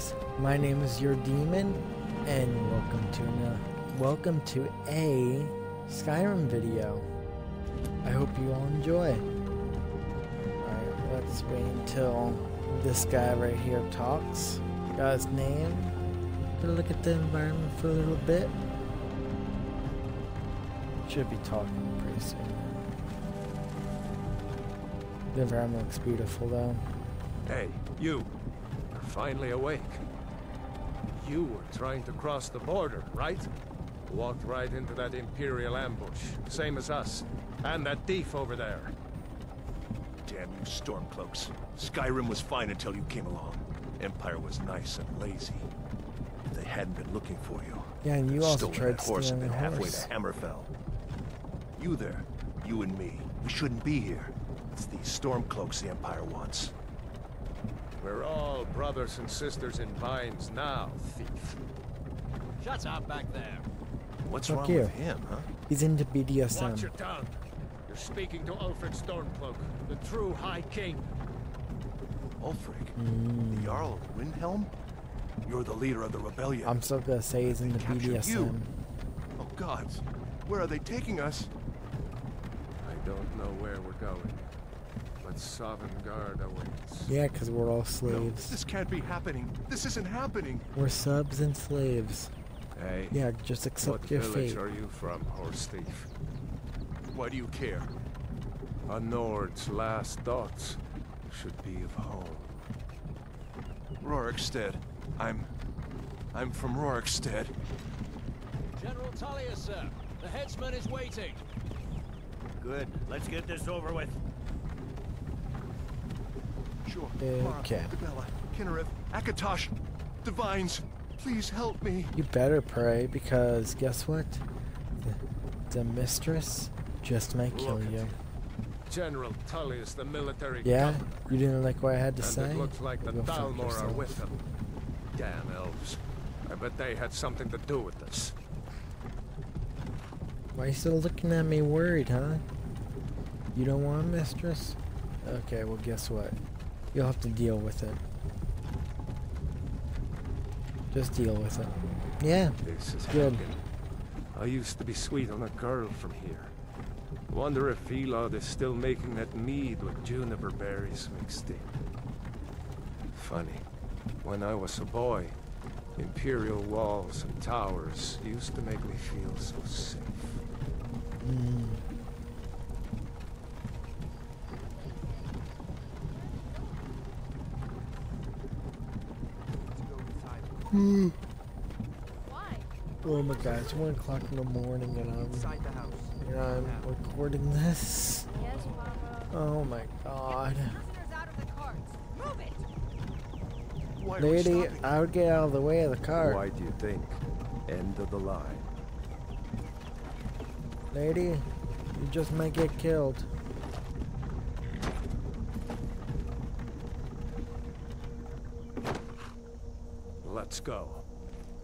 Guys, my name is your demon, and welcome to a, uh, welcome to a Skyrim video. I hope you all enjoy. Alright, let's wait until this guy right here talks. Got his name. Gonna look at the environment for a little bit. Should be talking pretty soon. The environment looks beautiful though. Hey, you. You're finally awake. You were trying to cross the border, right? Walked right into that Imperial ambush, same as us. And that thief over there. Damn you Stormcloaks. Skyrim was fine until you came along. Empire was nice and lazy. If they hadn't been looking for you, Yeah, and you also stolen tried that horse stealing and the been halfway to Hammerfell. You there, you and me, we shouldn't be here. It's these Stormcloaks the Empire wants. We're all brothers and sisters in binds now, thief. Shut up back there. What's Fuck wrong you. with him, huh? He's into Watch BDSM. your tongue. You're speaking to Ulfric Stormcloak, the true High King. Ulfric, Mm. the Jarl of Windhelm? You're the leader of the rebellion. I'm still gonna say he's in into captured you. Oh gods, where are they taking us? I don't know where we're going, but Sovngarde awaits. Yeah, because we're all No, slaves. this can't be happening. This isn't happening. We're subs and slaves. Hey, Yeah, just what accept your village are you from, horse thief? Why do you care? A Nord's last thoughts should be of home. Rorikstead. I'm... I'm from Rorikstead. General Tullius, sir. The headsman is waiting. Good. Let's get this over with. Sure. Eh, okay. Bella, Kynareth, Akatosh, Divines, please help me. You better pray because guess what? The, the mistress just might kill you. General Tullius the military Yeah? You didn't like what I had to and say? it looks like the Thalmor are with them. Damn elves. I bet they had something to do with this. Why are you still looking at me worried, huh? You don't want a mistress? Okay, well guess what? You'll have to deal with it. Just deal with it. Yeah, This is Good. I used to be sweet on a girl from here. Wonder if Elod is still making that mead with juniper berries mixed in. Funny. When I was a boy, imperial walls and towers used to make me feel so safe. Mm, Why? oh my god, it's 1 o'clock in the morning and I'm, and I'm recording this. Yes, Mama. Oh my god. Prisoners out of the carts. Move it! Why are we Lady. I would get out of the way of the car. Why do you think? End of the line. Lady, you just might get killed. Let's go.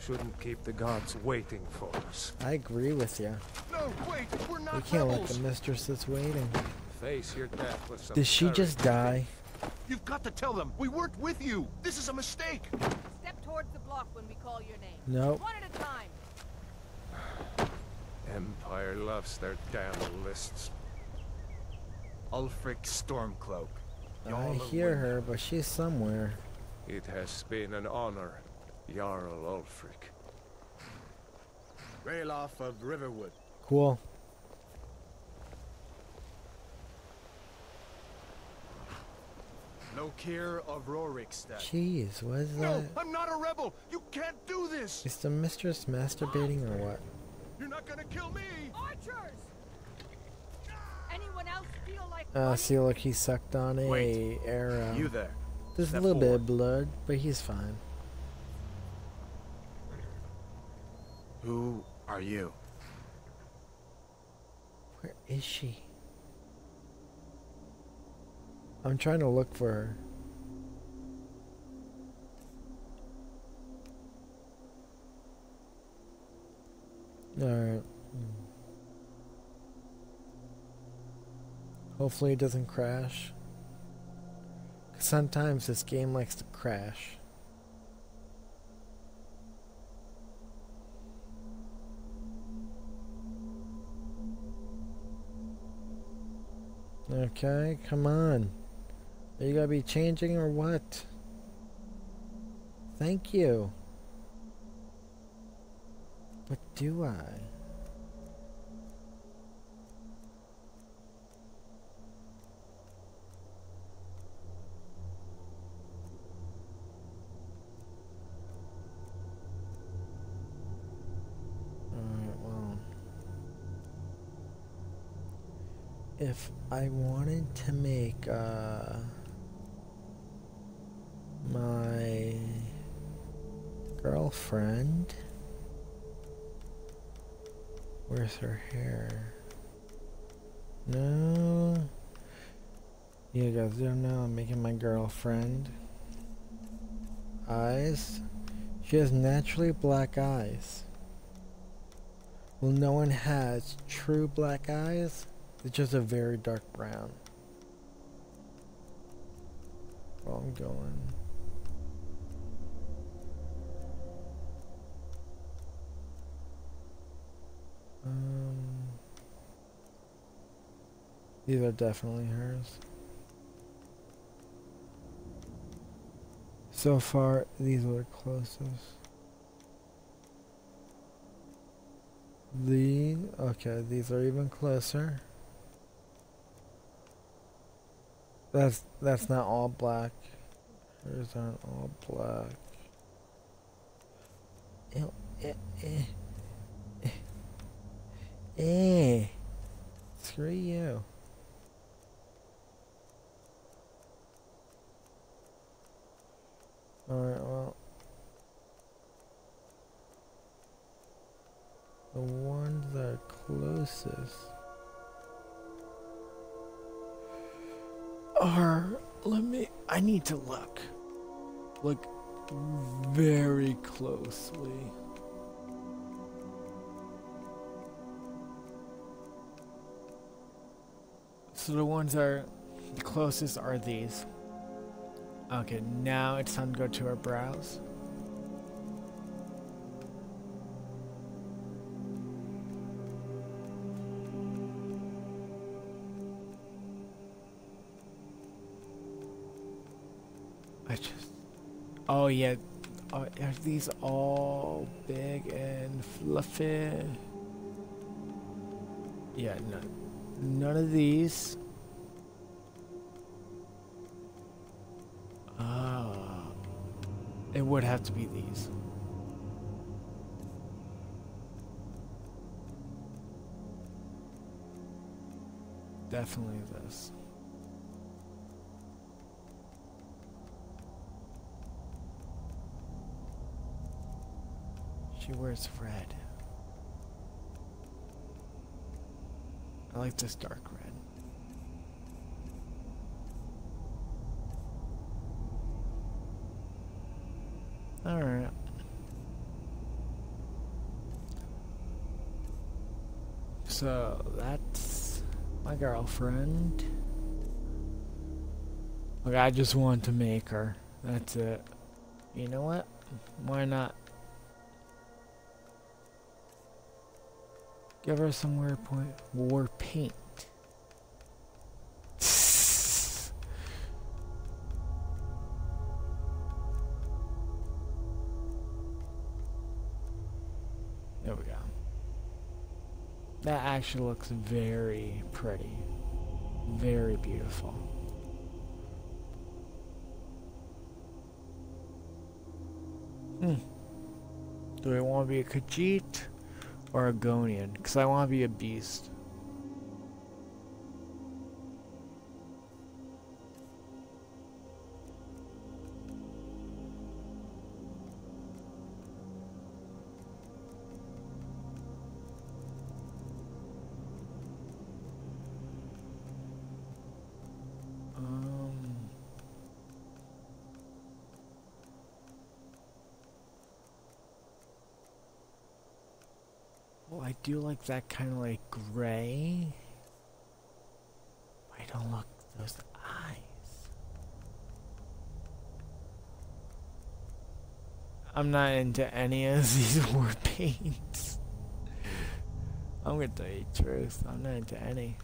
Shouldn't keep the gods waiting for us. I agree with you. No, wait, we're not We can't let the mistress that's waiting. Face your death with some Did she just die? You've got to tell them. We worked with you. This is a mistake. Step towards the block when we call your name. Nope. One at a time. Empire loves their damn lists. Ulfric Stormcloak. I hear her, but she's somewhere. It has been an honor, Jarl Ulfric. Ralof of Riverwood. Cool. No Lokir of Rorikstead. Jeez, what is No, that? I'm not a rebel. You can't do this. Is the mistress masturbating or what? You're not gonna kill me. Archers! Anyone else feel like Uh, see, look, he sucked on a Wait. arrow. You there. There's a step little bit of blood, but he's fine. Who are you? Where is she? I'm trying to look for her. Alright. Hopefully it doesn't crash. sometimes this game likes to crash. Okay, come on. Are you gonna be changing or what? Thank you. What do I? If I wanted to make uh my girlfriend where's her hair. No. You guys don't know I'm making my girlfriend eyes. She has naturally black eyes. Well no one has true black eyes it's just a very dark brown I'm going Um, these are definitely hers. So far, these are the closest. The okay, these are even closer. That's that's not all black. Hers aren't all black. Ew, eh, eh. Eh. Screw you. Alright, well. The ones that are closest are. Let me. I need to look. Look very closely. So the ones are the closest are these. Okay, now it's time to go to our brows. Oh yeah. Are, are these all big and fluffy? Yeah, no. None of these. Ah. It would have to be these. Definitely this. She wears red. I like this dark red. Alright. So that's my girlfriend. Like I just want to make her. That's it. You know what? Why not? Give her some war point war paint. There we go. That actually looks very pretty. Very beautiful. Hmm. Do I want to be a Khajiit? Or Argonian, because I want to be a beast. do like that kind of like gray. I don't look those eyes. I'm not into any of these war paints. I'm gonna tell you the truth. I'm not into any.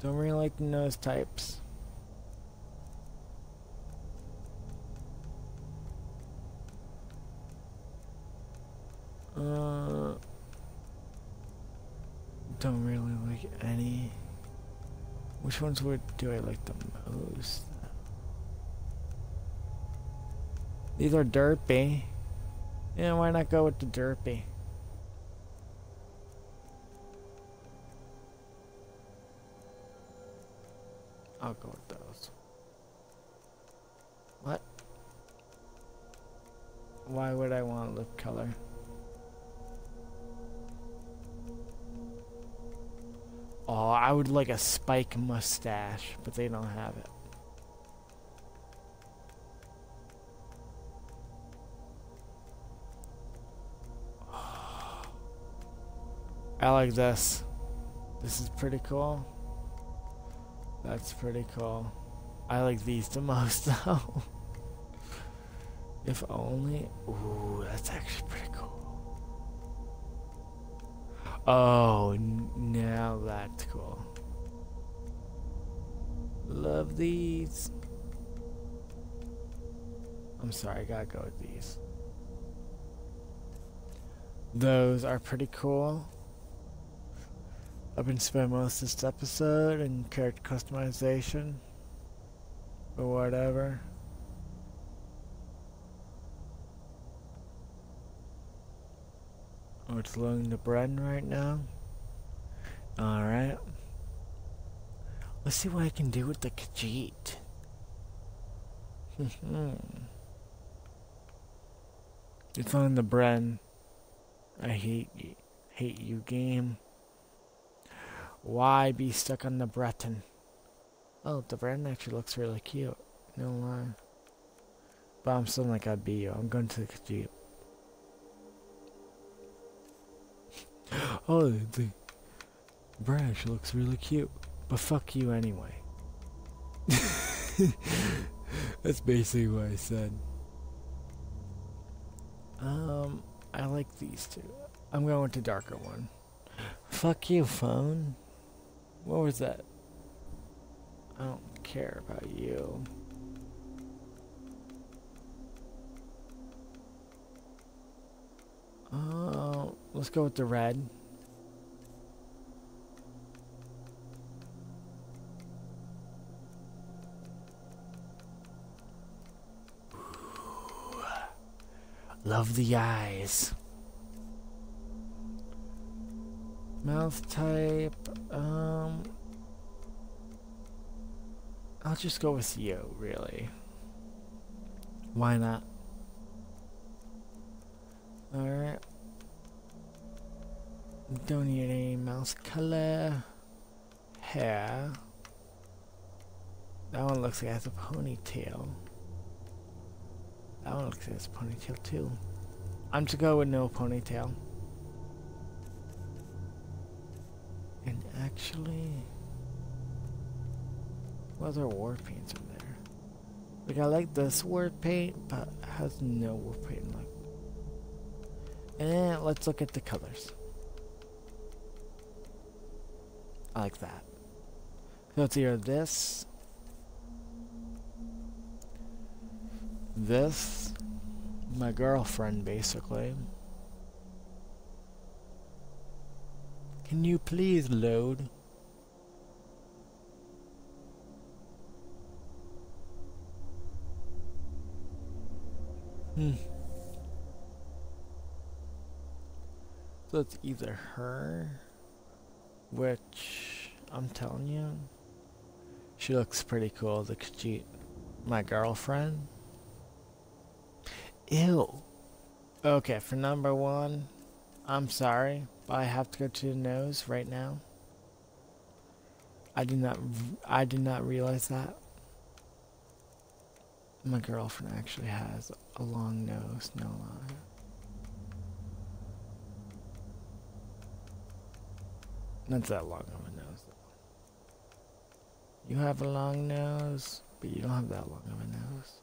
Don't really like the nose types. Which ones would do I like the most? These are derpy. Yeah, why not go with the derpy? I'll go with those. What? Why would I want lip color? Oh, I would like a spike mustache, but they don't have it. I like this. This is pretty cool. That's pretty cool. I like these the most though. if only. Ooh, that's actually pretty cool. Oh, now that's cool. Love these. I'm sorry, I gotta go with these. Those are pretty cool. I've been spending most of this episode in character customization. Or whatever. Oh, it's loading the Bren right now. Alright. Let's see what I can do with the Khajiit. it's on the Bren. I hate you. hate you game. Why be stuck on the Breton? Oh, the Breton actually looks really cute. No lie. But I'm still like I'd be you. I'm going to the Khajiit. Oh, the Brash looks really cute. But fuck you anyway. That's basically what I said. Um, I like these two. I'm going with the darker one. Fuck you, phone. What was that? I don't care about you. Oh, let's go with the red. Love the eyes. Mouth type, um... I'll just go with you, really. Why not? Alright. Don't need any mouse color. Hair. That one looks like it has a ponytail. That one looks like it has a ponytail too. I'm to go with no ponytail. And actually... What other war paints are there? Like I like this war paint, but has no war paint like and let's look at the colors. I like that. So it's either this, this, my girlfriend basically. Can you please load? Hmm. So it's either her, which I'm telling you, she looks pretty cool. The Khajiit, my girlfriend. Ew. Okay, for number one, I'm sorry, but I have to go to the nose right now. I did not, I did not realize that. My girlfriend actually has a long nose, no lie. Not that long of a nose. You have a long nose, but you don't have that long of a nose.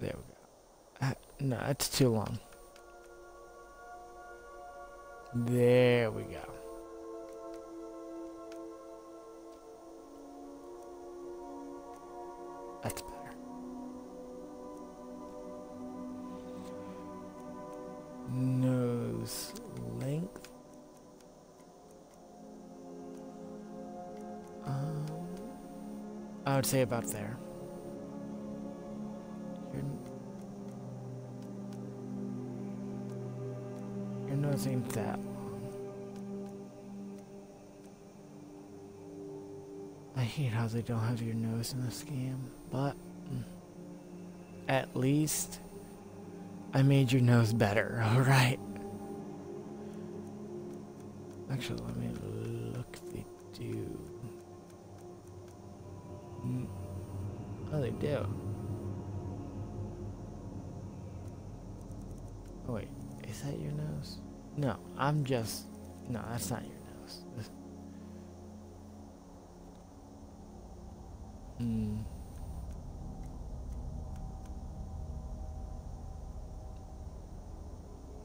There we go. Uh, no, that's too long. There we go. That's better. Nose length. Um, I would say about there. Your ain't that. I hate how they don't have your nose in this game, but at least I made your nose better, alright? Actually, let me look they do. Mm. Oh, they do. Oh, wait. Is that your nose? No, I'm just. No, that's not your nose. Hmm.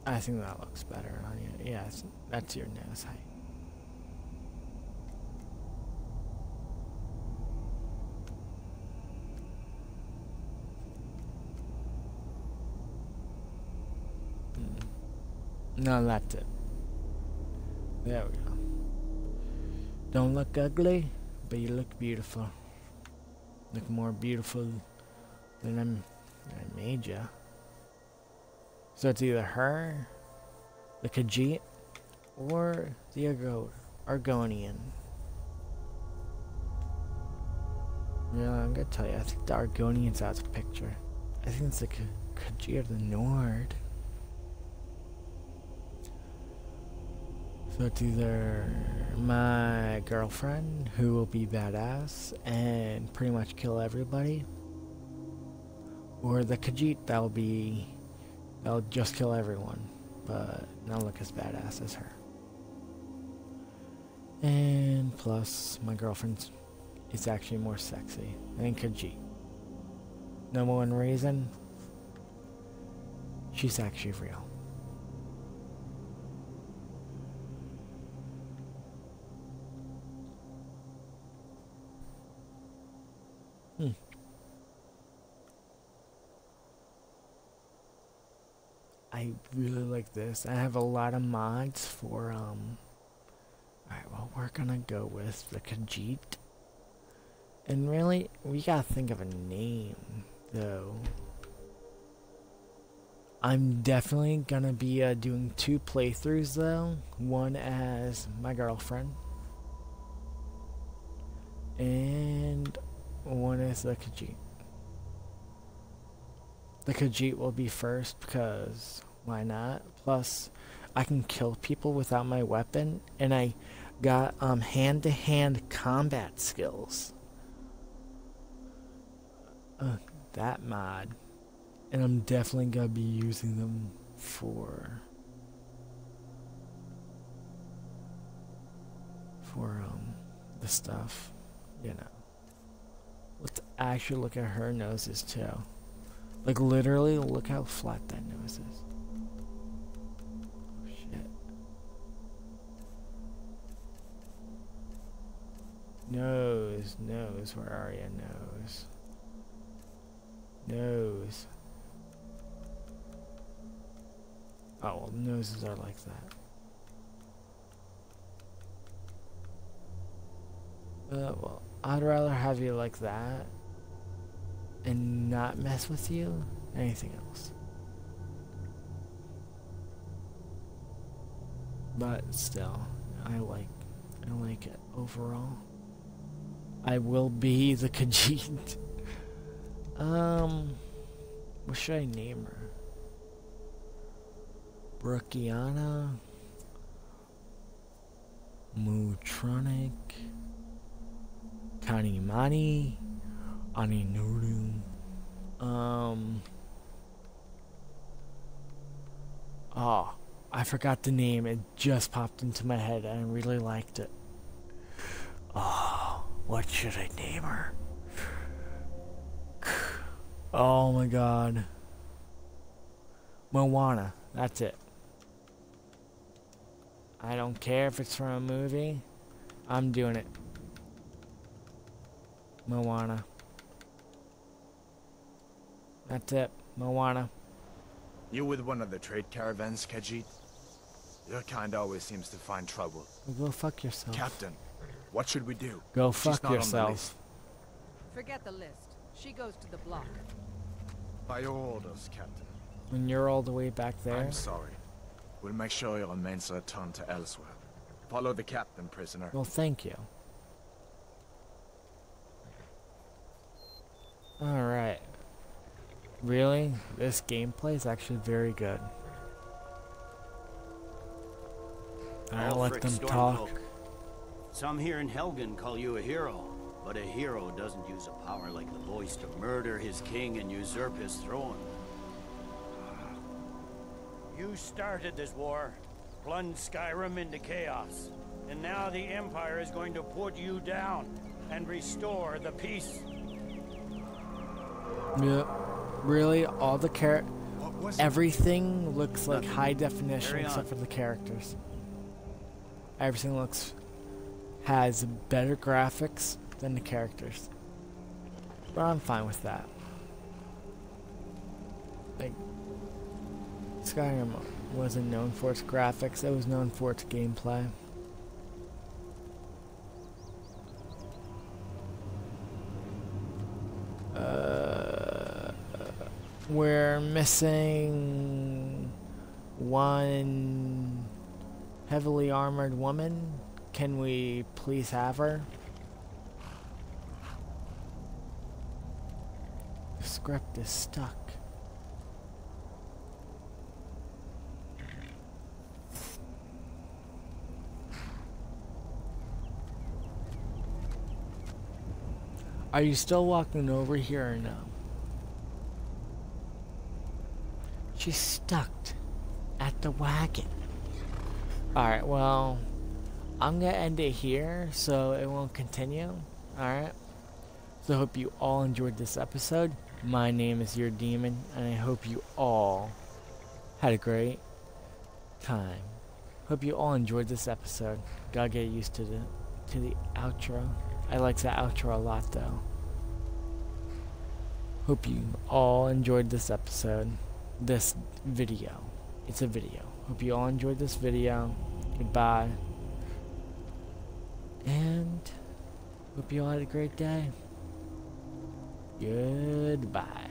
I think that looks better on you. Yes, that's your nose height. Mm. No, that's it. There we go. Don't look ugly, but you look beautiful. Look more beautiful than I'm, I made you. So it's either her, the Khajiit, or the Argo- Argonian. Yeah, I'm gonna tell you, I think the Argonian's out of the picture. I think it's the Khajiit of the Nord. So it's either my girlfriend, who will be badass and pretty much kill everybody, or the Khajiit that'll be I'll just kill everyone, but not look as badass as her. And plus, my girlfriend is actually more sexy than Khajiit. Number one reason, she's actually real. Hmm. I really like this. I have a lot of mods for um Alright, well we're gonna go with the Khajiit. And really, we gotta think of a name though. I'm definitely gonna be uh, doing two playthroughs though. One as my girlfriend. And one as the Khajiit. The Khajiit will be first because why not? Plus, I can kill people without my weapon, and I got um hand to hand combat skills. Uh, that mod, and I'm definitely gonna be using them for for um the stuff, you know. Let's actually look at her noses too. Like literally, look how flat that nose is. Oh, shit. Nose, nose, where are you? Nose. Nose. Oh, well, noses are like that. Uh, well, I'd rather have you like that and not mess with you anything else. But still, I like I like it overall. I will be the Khajiit. um what should I name her? Brookiana Mutronic Kanimani Aninuru. Um. Oh, I forgot the name. It just popped into my head and I really liked it. Oh, what should I name her? Oh my god. Moana. That's it. I don't care if it's from a movie. I'm doing it. Moana. That's it. Moana. You with one of the trade caravans, Khajiit? Your kind always seems to find trouble. Well, go fuck yourself. Captain, what should we do? Go She's fuck not on the yourself. Forget the list. She goes to the block. By your orders, Captain. When you're all the way back there. I'm sorry. We'll make sure your remains are returned to elsewhere. Follow the captain, prisoner. Well, thank you. Alright. Really? This gameplay is actually very good. I'll let them talk. Some here in Helgen call you a hero, but a hero doesn't use a power like the voice to murder his king and usurp his throne. You started this war, plunged Skyrim into chaos, and now the Empire is going to put you down and restore the peace. Yeah. Really? All the char- What was Everything looks like high definition except for the characters. Everything looks has better graphics than the characters. But I'm fine with that. Like Skyrim wasn't known for its graphics, it was known for its gameplay. We're missing one heavily armored woman. Can we please have her? The script is stuck. Are you still walking over here or no? She's stuck at the wagon. Alright, well, I'm gonna end it here so it won't continue. Alright? So I hope you all enjoyed this episode. My name is Your Demon, and I hope you all had a great time. Hope you all enjoyed this episode. Gotta get used to the to the outro. I like the outro a lot though. Hope you all enjoyed this episode. This video. It's a video. Hope you all enjoyed this video. Goodbye. And hope you all had a great day. Goodbye.